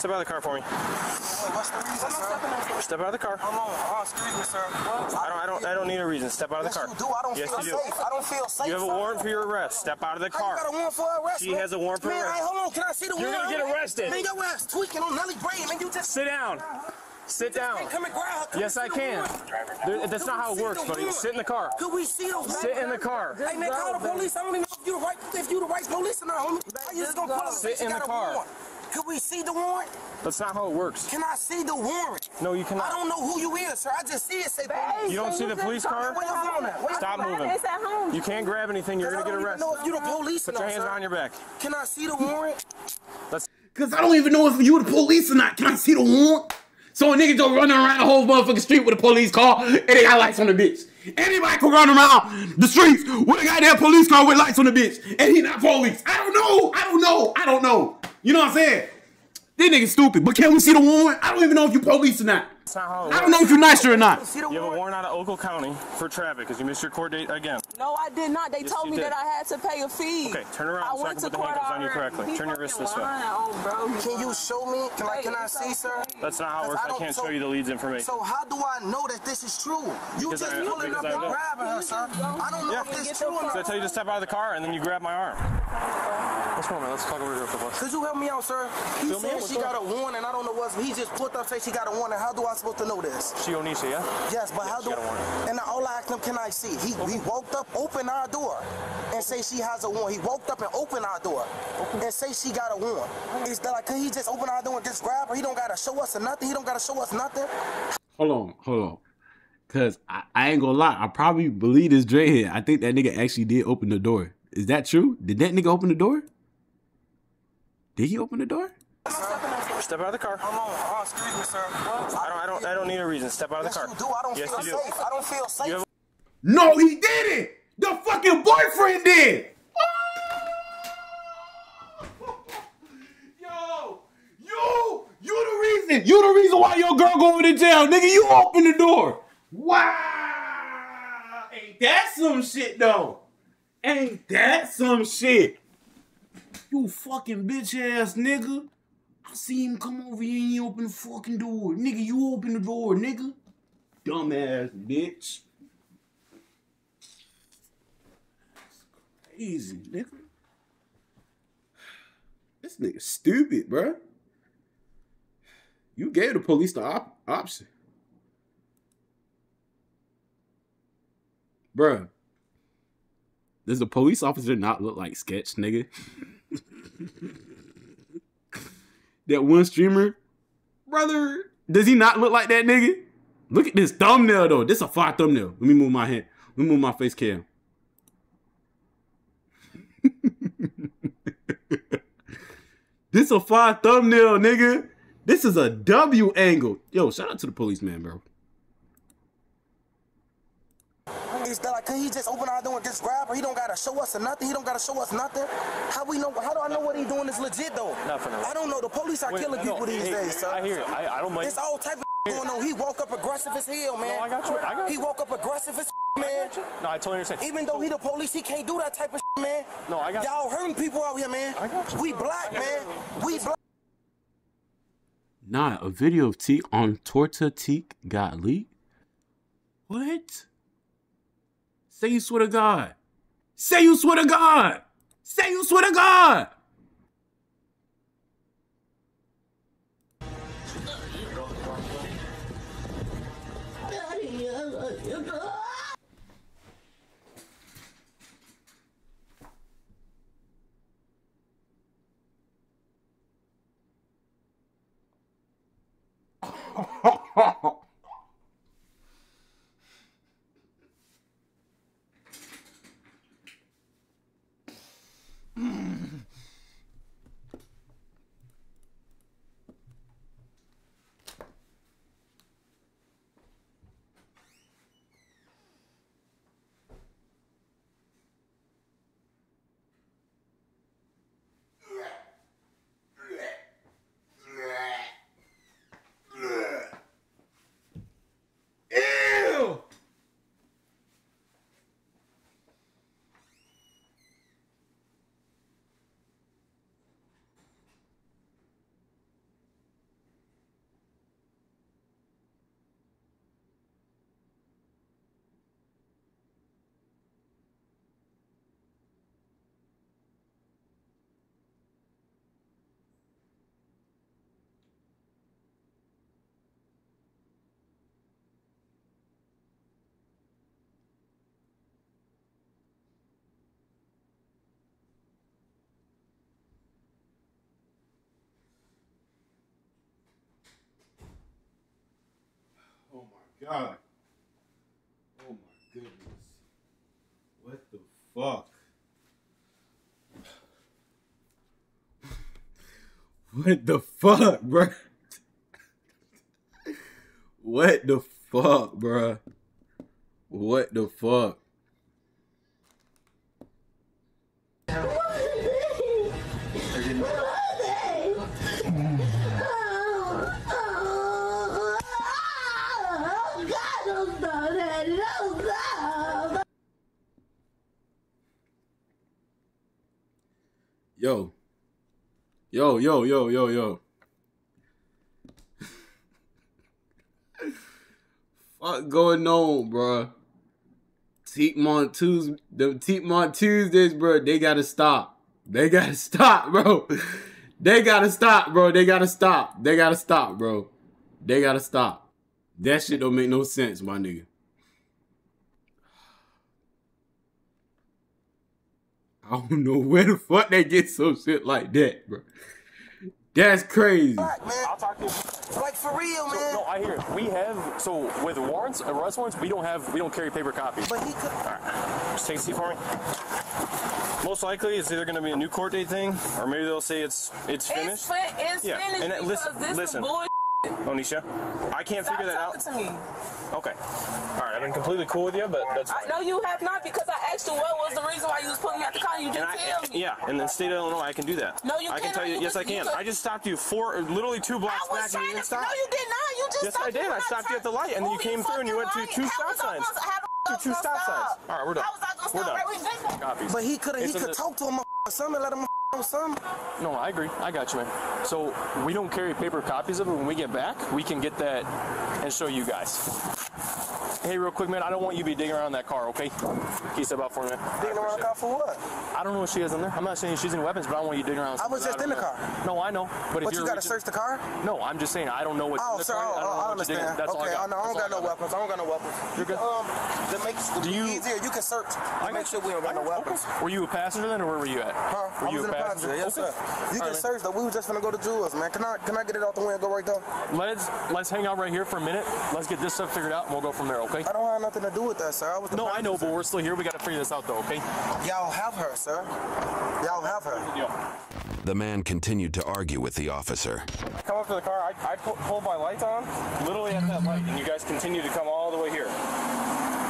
Step out of the car for me. What's the reason, sir? Step out of the car. Hold on. Oh, excuse me, sir. I don't. I don't. I don't need a reason. Step out of the Yes, car. you do. I don't yes, feel you do. safe. I don't feel safe. You have a warrant for your arrest. Step out of the How you got a car. warrant for arrest? She man? has a warrant for man, arrest. Hey, hold on. Can I see the You're warrant? gonna get arrested. Man, your ass tweaking on Nelly Brain, man. You just Sit down. Sit down. Come and grab. Come Yes, I can. There- That's not how it works, buddy. Sit in the car. Could we see the Sit in the car. Hey man, call the police. I don't even know if you the right if you the right police or not, homie. You just gonna pull up Sit in the car. Warrant? Could we see the warrant? That's not how it works. Can I see the warrant? No, you cannot. I don't know who you is, sir. I just see it say police. You don't see the police car? Where your phone at? Where your Stop moving. It's at home. You can't grab anything. You're gonna get arrested. know if you the police Put your hands sir. behind your back. Can I see the warrant? Let's. Cause I don't even know if you the police or not. Can I see the warrant? So a nigga just running around the whole motherfucking street with a police car and they got lights on the bitch. Anybody can run around the streets with a goddamn police car with lights on the bitch and he not police. I don't know. I don't know. I don't know. You know what I'm saying? These niggas stupid. But can we see the warrant? I don't even know if you police or not. Not I don't know if you nicer or not. You have a warrant? warrant out of Oakland County for traffic because you missed your court date again. No, I did not. They Yes, told me did. that I had to pay a fee. Okay, turn around I so I went can to put the court handcuffs on you correctly. Turn your wrist this way. Oh, bro. Can you show me? Can I can I see, sir? That's not how it works. I don't- can't so- show you the leads information. So how do I know that this is true? You Because just I- pulling up and know. grabbing her, sir. I don't know Yeah. if this Get true the or So I tell you to step out of the car and then you grab my arm. What's wrong, man? Let's talk over here for a Could you help me out, sir? He Fill said she going got a one, and I don't know what. He just put up say she got a warrant. How do I supposed to know this? She Onisha, yeah? Yes, but how she do? got a warrant. And all I asked him, can I see? He he walked up, opened our door, and say she has a one. He walked up and opened our door, and say she got a one. Is that like? Can he just open our door and just grab her? He don't gotta show us or nothing. He don't gotta show us nothing. Hold on, hold on. Cause I, I ain't gonna lie, I probably believe this Dre here. I think that nigga actually did open the door. Is that true? Did that nigga open the door? Did he open the door? Step out of the car. Hold on. Oh, excuse me, sir. I don't. I don't. I don't need a reason. Step out of the Yes, car. you do. I don't yes, feel you do. safe. I don't feel safe. Have- No, he didn't. The fucking boyfriend did. Yo, you, you the reason. You the reason why your girl going to jail, nigga. You open the door. Wow, ain't that some shit though? Ain't that some shit? You fucking bitch ass nigga. I see him come over here and he open the fucking door. Nigga, you open the door, nigga. Dumbass bitch. Easy, nigga. This nigga stupid, bruh. You gave the police the op- option. Bruh. Does the police officer not look like sketch, nigga? that one streamer, brother, does he not look like that nigga? Look at this thumbnail though. This is a fire thumbnail. Let me move my hand. Let me move my face cam. this a fire thumbnail, nigga. This is a W angle. Yo, shout out to the policeman, bro. Is that like, could he just open our door and just grab her? He don't gotta show us or nothing. He don't gotta show us nothing. How we know? How do I know what he doing is legit though? Nothing. I don't know. The police are Wait, killing no, people these hey, days, sir. I hear you. I, I don't mind. It's all type of going on. He woke up aggressive as hell, man. No, I got you. I got He you. woke up aggressive as man. No, I totally understand. Even though he the police, he can't do that type of man. No, I got you. Y'all hurting people out here, man. I got you. We black, man. We black. Nah, a video of Teak on Torta Teak got leaked. What? Say you swear to God. Say you swear to God. Say you swear to God. god. Oh my goodness. What the fuck? What the fuck, bruh? What the fuck, bruh? What the fuck? Yo. Yo, yo, yo, yo, yo. Fuck going on, bruh? Teepmont Tuesdays, the Teepmont Tuesdays, bro, they gotta stop. They gotta stop, bro. They gotta stop, bro. They gotta stop. They gotta stop, bro. They gotta stop. That shit don't make no sense, my nigga. I don't know where the fuck they get some shit like that, bro. That's crazy. Black, man. I'll talk to you. Like for real, man. No, I hear it. We have so with warrants, uh, arrest warrants, we don't have we don't carry paper copies. But he could. Just take a seat for me. Most likely, it's either going to be a new court date thing, or maybe they'll say it's it's finished. It's, fin- it's Yeah, finished and it- listen- this listen. Is. Onisha, I can't Stop figure that out. talking to me. Okay. All right, I've been completely cool with you, but that's I know you have not because I asked you what was the reason why you was putting me out the car. You And didn't I, tell me. yeah, in the state of Illinois, I can do that. No, you I can tell you. You Yes, could- I can. you I just stopped you four, literally two blocks I blocks was back, and trying you didn't to. stop. No, you did not. You just Yes, stopped I did. I stopped you at the light, and then oh, you Oh, came through and you went to two lying. stop How was I signs. supposed to have two stop signs. All right, we're done. How was I gonna We're stop done. right with this? Copies. But he could have. he could talk to him or something, let him something. No, I agree. I got you, man. So we don't carry paper copies of it. When we get back, we can get that and show you guys. Hey, real quick, man. I don't want you to be digging around that car, okay? Can you step out for me, man? Digging around the car for what? I don't know what she has in there. I'm not saying she's in weapons, but I don't want you digging around. I was just don't in the know. car. No, I know. But, if But you're you gotta search the car? No, I'm just saying I don't know what's in Oh, the sir, car. oh, I don't know oh, I what understand. That's all okay, I got. I, know, I don't That's got no weapons. I don't got no weapons. You're good. Um, that makes it Do you- easier. You can search. I Make sure we don't got no weapons. Were you a passenger then, or where were you at? Huh? Were I you was in the passenger. Yes, sir. You can search though. We were just gonna go to Jewels, man. Can I can I get it out the way and go right there? Let's let's hang out right here for a minute. Let's get this stuff figured out, and we'll go from there. Okay? I don't have nothing to do with that, sir. I was the No, I know, passenger. but we're still here. We got to figure this out, though. Okay? Y'all have her, sir. Y'all have her. The man continued to argue with the officer. Come up to the car. I, I pu- pulled my lights on, literally at that light, and you guys continue to come all the way here.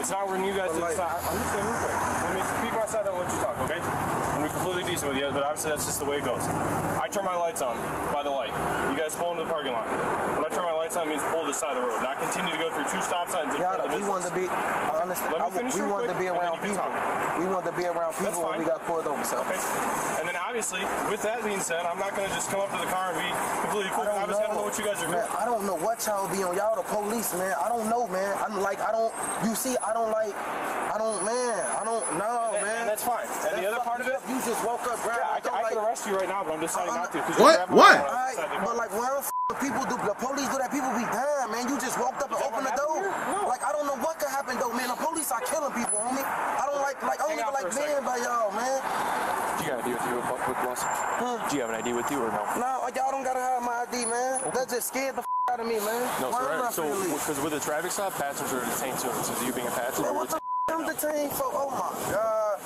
It's not when you guys What light? decide. I'm just saying real quick. Let me people outside don't let you talk, okay? I'm going to be completely decent with you, but obviously that's just the way it goes. I turn my lights on by the light. You guys pull into the parking lot. When I turn my lights on, it means pull this side of the road, not continue to go through two stop signs. and Y'all, pull the we business. wanted to be, I understand. Let me I, finish we real wanted to be around people. We wanted to be around people when we got pulled over, so. Okay. And then obviously, with that being said, I'm not going to just come up to the car and be completely cool. I don't I don't know. know what you guys are Man, doing. I don't know what y'all be on. Y'all the police, man. I don't know, man. I'm like, I don't. You see, I don't like. I don't, man. I don't know, man. and that's fine. And the other part of it, you just woke up, grabbed yeah, I, my I car, could arrest you right now, but I'm deciding not to. 'cause What? you grabbed my What? car Alright, outside the but car. like when f- people do, the police do that, people be damn, man. You just walked up and that opened the door. No. Like I don't know what could happen though, man. The police are killing people, homie. I don't like, like I don't Hang even like for being second. by y'all, man. Do you got an ID with you, with with Ross? Do you have an ID with you or no? No, y'all don't gotta have my ID, man. That just scared the f- out of me, man. No, Why sir. am So, because with the traffic stop, passengers are detained too. So, you being a passenger, Man, what the f- I'm detained for? Oh my god.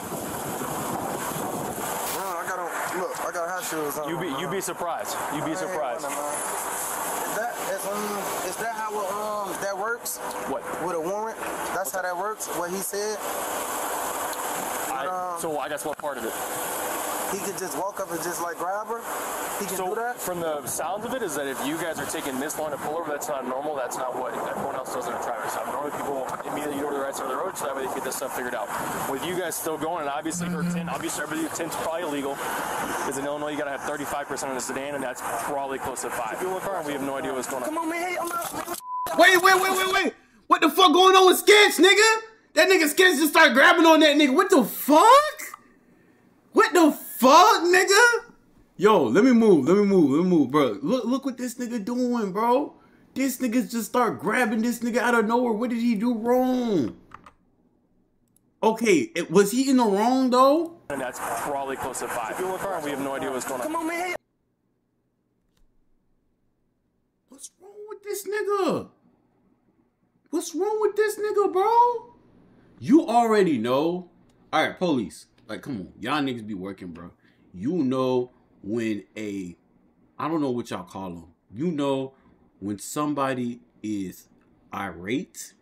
Man, I gotta look. I got hot shoes on. you be you be surprised. You be surprised. Is that is, um is that how it, um that works What? with a warrant? That's how that works. What he said. I, um, so I guess what part of it? He could just walk up and just like grab her. He can So do that. from the sounds of it is that if you guys are taking this long to pull over, that's not normal. That's not what everyone else does in a traffic stop. Normally people immediately go to the right side of the road so that way they get this stuff figured out. With you guys still going, and obviously for mm-hmm. tint, obviously everybody tint's probably illegal. Because in Illinois you gotta have 35% in a sedan, and that's probably close to five. People in the car, we have no idea what's going on. Come on, man. Hey, I'm out. Wait, wait, wait, wait, wait. What the fuck going on with Sketch, nigga? That nigga Sketch just started grabbing on that nigga. What the fuck? What the fuck, nigga? Yo, let me move. Let me move. Let me move, bro. Look, look what this nigga doing, bro. This nigga just start grabbing this nigga out of nowhere. What did he do wrong? Okay, it, was he in the wrong though? And that's probably close to five. People in the car, we have no idea what's going on. Come on, man. What's wrong with this nigga? What's wrong with this nigga, bro? You already know. All right, police. Like, come on, y'all niggas be working, bro. You know when a, I don't know what y'all call them. You know when somebody is irate,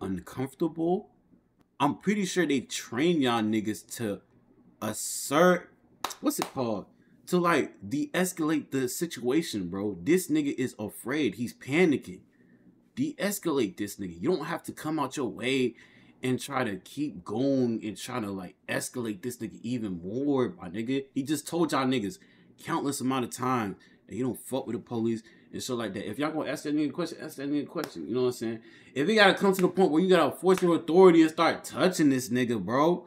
uncomfortable. I'm pretty sure they train y'all niggas to assert, what's it called? To like de-escalate the situation, bro. This nigga is afraid. He's panicking. De-escalate this nigga. You don't have to come out your way and try to keep going and try to like escalate this nigga even more, my nigga. He just told y'all niggas countless amount of time that he don't fuck with the police and so like that. If y'all gonna ask that nigga question, ask that nigga question. You know what I'm saying? If it gotta come to the point where you gotta force your authority and start touching this nigga, bro.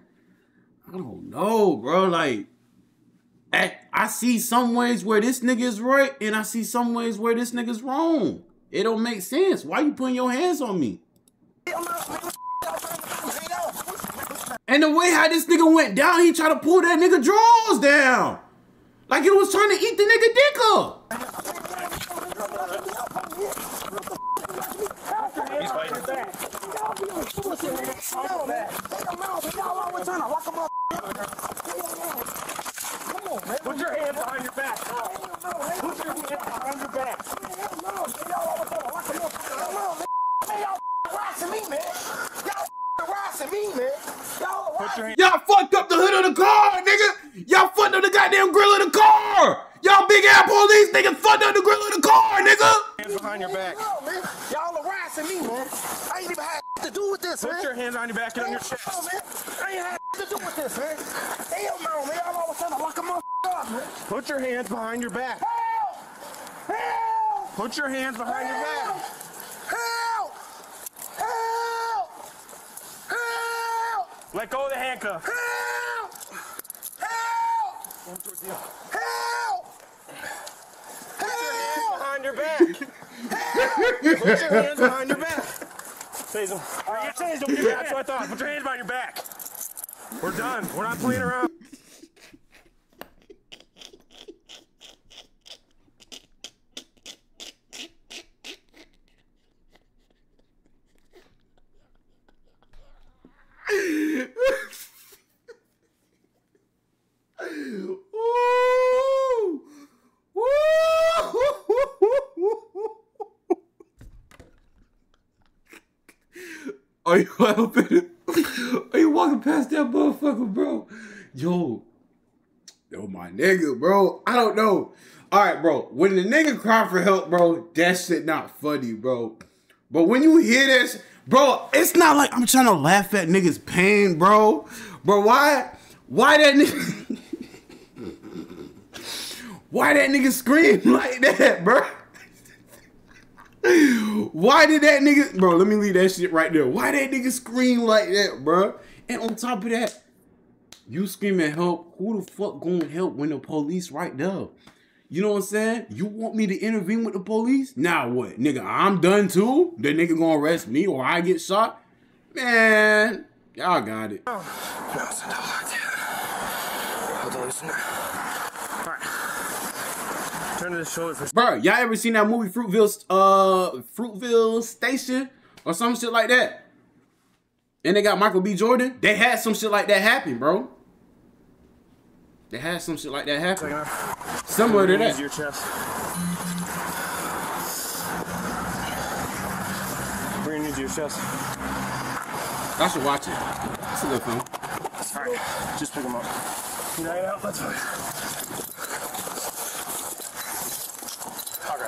I don't know, bro. Like, at, I see some ways where this nigga is right, and I see some ways where this nigga's wrong. It don't make sense. Why you putting your hands on me? And the way how this nigga went down, he tried to pull that nigga drawers down. Like he was trying to eat the nigga dick up. Put your hands behind your back. Put your hands behind your back. Put your hands. Y'all fucked up the hood of the car, nigga. Y'all fucked up the goddamn grill of the car. Y'all big ass police niggas fucked up the grill of the car, nigga. hands behind your back. Y'all harassing me, man. I ain't even had to do with this, Put man. your hands on your back and on your chest. no, man. I ain't had to do with this, man. Hell no, man. Y'all always trying to lock a motherfucker up, man. Put your hands behind your back. Help! Help! Put your hands behind your back. Help! Help! Help! Let go of the handcuff. Help! Help! Help! Help! Behind your back. Put your hands behind your back. Seize them. All right, you seized them. That's what I thought. Put your hands behind your back. We're done. We're not playing around. Are you helping? Are you walking past that motherfucker, bro? Yo, yo, my nigga, bro. I don't know. All right, bro. When the nigga cry for help, bro, that shit not funny, bro. But when you hear this, bro, it's not like I'm trying to laugh at niggas' pain, bro. Bro, why? Why that nigga? why that nigga scream like that, bro? Why did that nigga, bro? Let me leave that shit right there. Why that nigga scream like that, bro? And on top of that, you screaming help. Who the fuck gonna help when the police right there? You know what I'm saying? You want me to intervene with the police? Now what, nigga? I'm done too. The nigga gonna arrest me or I get shot? Man, y'all got it. Turn to the shoulder for Bro, y'all ever seen that movie Fruitvale, uh, Fruitvale Station or some shit like that? And they got Michael B. Jordan. They had some shit like that happen, bro. They had some shit like that happen. Similar to that. your chest. Bring it to your chest. I should watch it. It's a good film. All right, just pick them up. You know, out.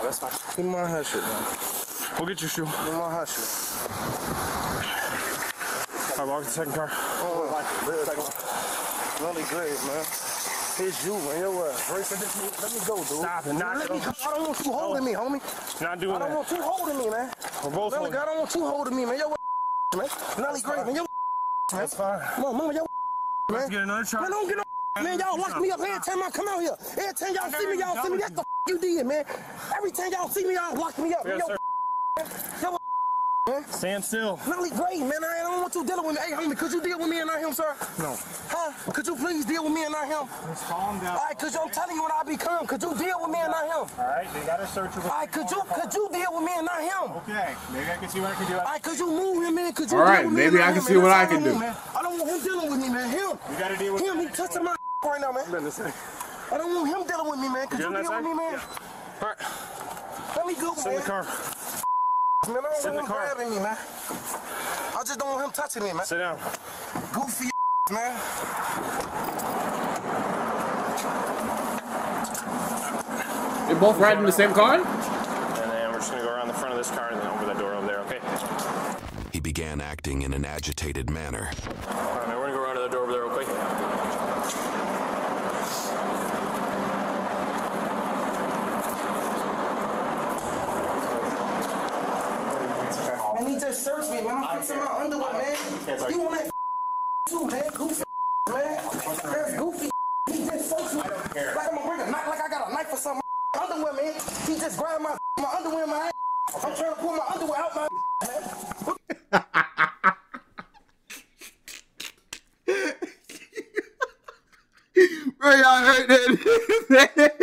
That's fine. I'll grab. That's fine. Give me my hush shit, man. We'll get your shoe. Give me my hush shit. All right, walk to the second car. Oh, like, really great, man. It's you, man. Your ass. For this. Let me go, dude. Stop and knock Let me, off. I don't want you holding me, homie. Not I don't that. want you holding me, man. We're both Nelly, holding. I don't want you holding me, man. Your man. Nelly great, man. Your That's fine. Come on, mama, your Let's man. get another shot. Man, don't get no man. Y'all lock me up every time I come out here. Every time y'all see me, y'all see me. That's the you did, man. Every time y'all see me, y'all lock me up. Yes, Yo, sir. yo, man. Stand still. Nelly Gray, man, I don't want you dealing with me. Hey, homie, could you deal with me and not him, sir? No. Huh? Could you please deal with me and not him? Just calm down. All right, cause I'm telling you what I become. Could you deal with me and not him? All right, they got to search you. All right, could you could you deal with me and not him? Okay, maybe I can see what I can do. All right, could you move him, man? Could you All right, deal with maybe and I can him, see man? what That's I can do. man. I don't want him dealing with me, man. Him. You got to deal with Him, Him, he touching my right now, man. Bend this way. I don't want him dealing with me, man. Could You you on that deal with me, man? All right. Let me go, Sit in man. the car. Man, I don't the want him car. grabbing me, man. I just don't want him touching me, man. Sit down. Goofy man. They both riding in the same car? And then we're just gonna go around the front of this car and then over that door over there, okay? He began acting in an agitated manner. All right, man, we're gonna go around to the door over there, okay? Man, he just searched me, man. I'm fixing my underwear, man. You want that too, man? Goofy, man. That's goofy. He just searched me. Like I'm gonna bring a knife, like I got a knife or something. Underwear, man. He just grabbed my my underwear in my hand. I'm trying to pull my underwear out my man. Bro, y'all heard that?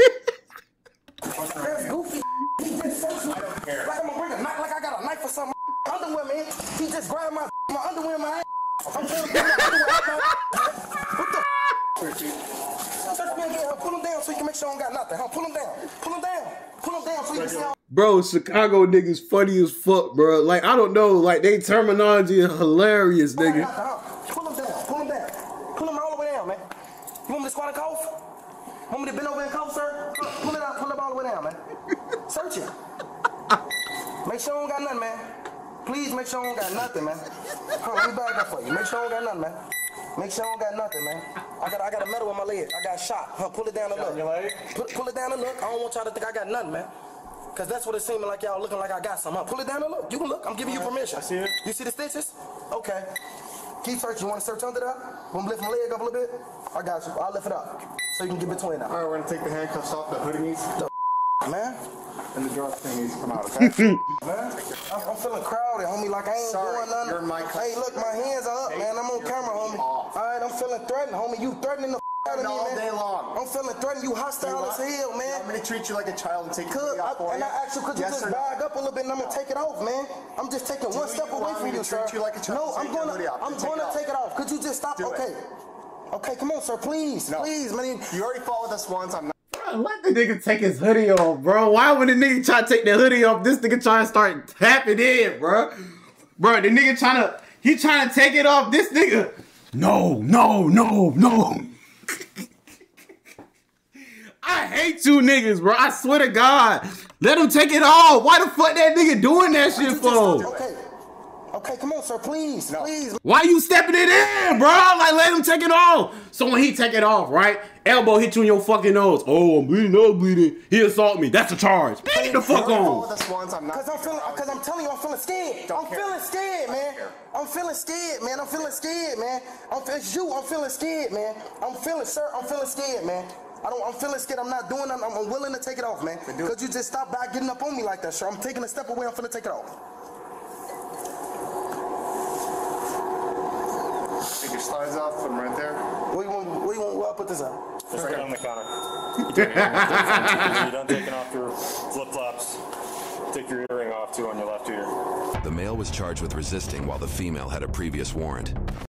That's goofy. He just searched me. Like I'm gonna bring a knife, like I got a knife or something. Underwear, man. He just grabbed my my underwear in my hand. I'm trying to my underwear out my What the Search me again, huh? Pull him down so you can make sure I don't got nothing. Huh? Pull him down. Pull him down. Pull him down so you can see Bro, Chicago niggas funny as fuck, bro. Like, I don't know, like, they terminology is hilarious, nigga. Pull him down. Pull him down. Pull him all the way down, man. You want me to squat and cough? Want me to bend over and cough, sir? Pull it out. Pull it all the way down, man. Search it. Make sure I don't got nothing, man. Please make sure I don't got nothing, man. Huh, me back up for you. Make sure I don't got nothing, man. Make sure I don't got nothing, man. I got I got a medal on my leg. I got shot. Huh, pull it down and look. your leg? Pull, pull it down and look. I don't want y'all to think I got nothing, man. Cause that's what it seeming like y'all looking like I got some. Huh? Pull it down and look. You can look. I'm giving you permission. I see it. You see the stitches? Okay. Keep searching. You want to search under that? Want to lift my leg up a little bit? I got you. I'll lift it up. So you can get between them. All right, we're gonna take the handcuffs off. The hoodie needs Man, and the dress thing needs to come out. Okay. man. I'm, I'm feeling crowded, homie. Like I ain't Sorry, doing nothing. you're my hey, look, my hands are up, man. I'm on camera, homie. All right, I'm feeling threatened, homie. You threatening the out of me, all man. day long. I'm feeling threatened. You hostile as hell, man. I'm gonna treat you like a child and take Could, I, for and you. I asked you, could you Yes just or no? bag up a little bit and I'm gonna take it off, man? I'm just taking one Do step you away from you, sir. you like a child no, I'm gonna. I'm take gonna it off. take it off. Could you just stop? Do it. okay. Okay, come on, sir, please, No. please, man. You already fought with us once. I'm not. Let the nigga take his hoodie off, bro. Why would the nigga try to take the hoodie off? This nigga trying to start tapping in, bro. Bro, the nigga trying to, he trying to take it off. This nigga, no, no, no, no. I hate you niggas, bro. I swear to God. Let him take it off. Why the fuck that nigga doing that shit for? Okay. Okay, come on, sir, please, please. Why you stepping it in, bro? Like, let him take it off. So when he take it off, right? Elbow hit you in your fucking nose. Oh, I'm bleeding, I'm bleeding. He assault me. That's a charge. Man, get the fuck already fought with on. us. I'm not. Cause I'm feeling, cause I'm telling you, I'm feeling scared. Don't I'm care. feeling scared, man. I'm feeling scared, man. I'm feeling scared, man. I'm, it's you. I'm feeling scared, man. I'm feeling, sir. I'm feeling scared, man. I don't. I'm feeling scared. I'm not doing nothing. I'm, I'm willing to take it off, man. do it. Could you just stop back getting up on me like that, sir? I'm taking a step away. I'm finna take it off. Your slides off. Put them right there. Where you want? Where you want? Where I put this up? Just right on the counter. You're done taking off your flip flops. Take your earring off too on your left ear. The male was charged with resisting while the female had a previous warrant.